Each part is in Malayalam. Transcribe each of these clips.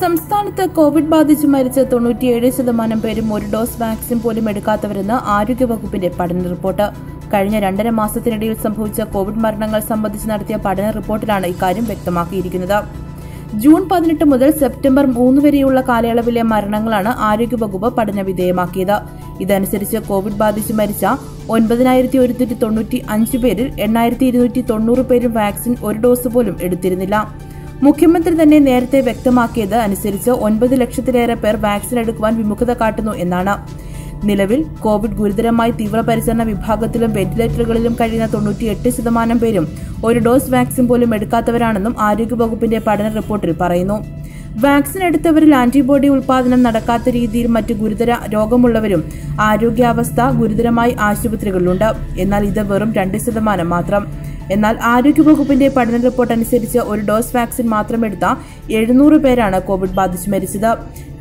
സംസ്ഥാനത്ത് കോവിഡ് ബാധിച്ച് മരിച്ച തൊണ്ണൂറ്റിയേഴ് ശതമാനം പേരും ഒരു ഡോസ് വാക്സിൻ പോലും എടുക്കാത്തവരെന്ന് ആരോഗ്യവകുപ്പിന്റെ പഠന റിപ്പോർട്ട്. കഴിഞ്ഞ രണ്ടര മാസത്തിനിടയിൽ സംഭവിച്ച കോവിഡ് മരണങ്ങൾ സംബന്ധിച്ച് നടത്തിയ പഠന റിപ്പോർട്ടിലാണ് ഇക്കാര്യം വ്യക്തമാക്കിയിരിക്കുന്നത്. ജൂൺ പതിനെട്ട് മുതൽ സെപ്റ്റംബർ മൂന്ന് വരെയുള്ള കാലയളവിലെ മരണങ്ങളാണ് ആരോഗ്യവകുപ്പ് പഠന വിധേയമാക്കിയത്. ഇതനുസരിച്ച് കോവിഡ് ബാധിച്ച് മരിച്ച ഒൻപതിനായിരത്തി ഒരുന്നൂറ്റി തൊണ്ണൂറ്റി അഞ്ച് പേരിൽ എണ്ണായിരത്തി ഇരുന്നൂറ്റി തൊണ്ണൂറ് പേരും വാക്സിൻ ഒരു ഡോസ് പോലും എടുത്തിരുന്നില്ല. മുഖ്യമന്ത്രി തന്നെ നേരത്തെ വ്യക്തമാക്കിയത് അനുസരിച്ച് ഒൻപത് ലക്ഷത്തിലേറെ പേർ വാക്സിൻ എടുക്കുവാൻ വിമുഖത കാട്ടുന്നു എന്നാണ്. നിലവിൽ കോവിഡ് ഗുരുതരമായി തീവ്രപരിചരണ വിഭാഗത്തിലും വെന്റിലേറ്ററുകളിലും കഴിയുന്ന തൊണ്ണൂറ്റിയെട്ട് ശതമാനം പേരും ഒരു ഡോസ് വാക്സിൻ പോലും എടുക്കാത്തവരാണെന്നും ആരോഗ്യവകുപ്പിന്റെ പഠന റിപ്പോർട്ടിൽ പറയുന്നു. വാക്സിൻ എടുത്തവരിൽ ആന്റിബോഡി ഉൽപാദനം നടക്കാത്ത രീതിയിൽ മറ്റ് ഗുരുതര രോഗമുള്ളവരും ആരോഗ്യാവസ്ഥ ഗുരുതരമായി ആശുപത്രികളിലുണ്ട്. എന്നാൽ ഇത് വെറും രണ്ട് ശതമാനം മാത്രം. എന്നാൽ ആരോഗ്യവകുപ്പിന്റെ പഠന റിപ്പോർട്ട് അനുസരിച്ച് ഒരു ഡോസ് വാക്സിൻ മാത്രം എടുത്ത എഴുന്നൂറ് പേരാണ് കോവിഡ് ബാധിച്ച് മരിച്ചത്.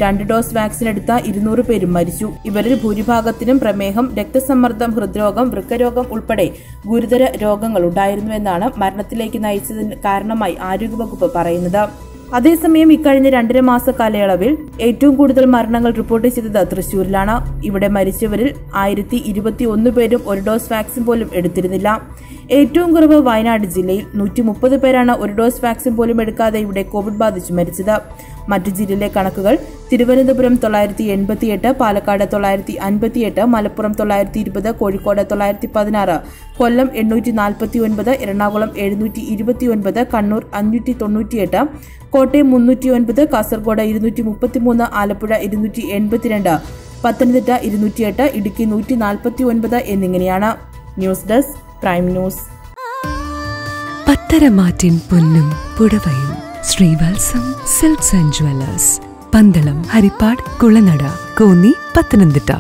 രണ്ട് ഡോസ് വാക്സിൻ എടുത്ത ഇരുന്നൂറ് പേരും മരിച്ചു. ഇവരിൽ ഭൂരിഭാഗത്തിനും പ്രമേഹം രക്തസമ്മർദ്ദം ഹൃദ്രോഗം വൃക്കരോഗം ഉൾപ്പെടെ ഗുരുതര രോഗങ്ങൾ ഉണ്ടായിരുന്നുവെന്നാണ് മരണത്തിലേക്ക് നയിച്ചതിന് കാരണമായി ആരോഗ്യവകുപ്പ് പറയുന്നത്. അതേസമയം ഇക്കഴിഞ്ഞ രണ്ടര മാസ കാലയളവിൽ ഏറ്റവും കൂടുതൽ മരണങ്ങൾ റിപ്പോർട്ട് ചെയ്തത് തൃശൂരിലാണ്. ഇവിടെ മരിച്ചവരിൽ ആയിരത്തി ഇരുപത്തി ഒന്ന് പേരും ഒരു ഡോസ് വാക്സിൻ പോലും എടുത്തിരുന്നില്ല. ഏറ്റവും കുറവ് വയനാട് ജില്ലയിൽ നൂറ്റി മുപ്പത് പേരാണ് ഒരു ഡോസ് വാക്സിൻ പോലും എടുക്കാതെ ഇവിടെ കോവിഡ് ബാധിച്ച് മരിച്ചത്. മറ്റു ജില്ലയിലെ കണക്കുകൾ തിരുവനന്തപുരം തൊള്ളായിരത്തി എൺപത്തിയെട്ട് പാലക്കാട് തൊള്ളായിരത്തി അൻപത്തിയെട്ട് മലപ്പുറം തൊള്ളായിരത്തി ഇരുപത് കോഴിക്കോട് തൊള്ളായിരത്തി പതിനാറ് കൊല്ലം എണ്ണൂറ്റി നാൽപ്പത്തി ഒൻപത് എറണാകുളം എഴുന്നൂറ്റി ഇരുപത്തിയൊൻപത് കണ്ണൂർ അഞ്ഞൂറ്റി തൊണ്ണൂറ്റിയെട്ട് കോട്ടയം മുന്നൂറ്റി ഒൻപത് കാസർഗോഡ് ഇരുന്നൂറ്റി മുപ്പത്തിമൂന്ന് ആലപ്പുഴ ഇരുന്നൂറ്റി എൺപത്തിരണ്ട് പത്തനംതിട്ട ഇരുന്നൂറ്റിയെട്ട് ഇടുക്കി നൂറ്റി നാൽപ്പത്തി ഒൻപത് എന്നിങ്ങനെയാണ്. ന്യൂസ് ഡെസ്ക് പ്രൈം ന്യൂസ് പത്തരമാറ്റിൻ പൊന്നും പുടവയും. Sreevatsam silks and jewellers Pandalam Haripad Kulanada Konni Pathanamthitta.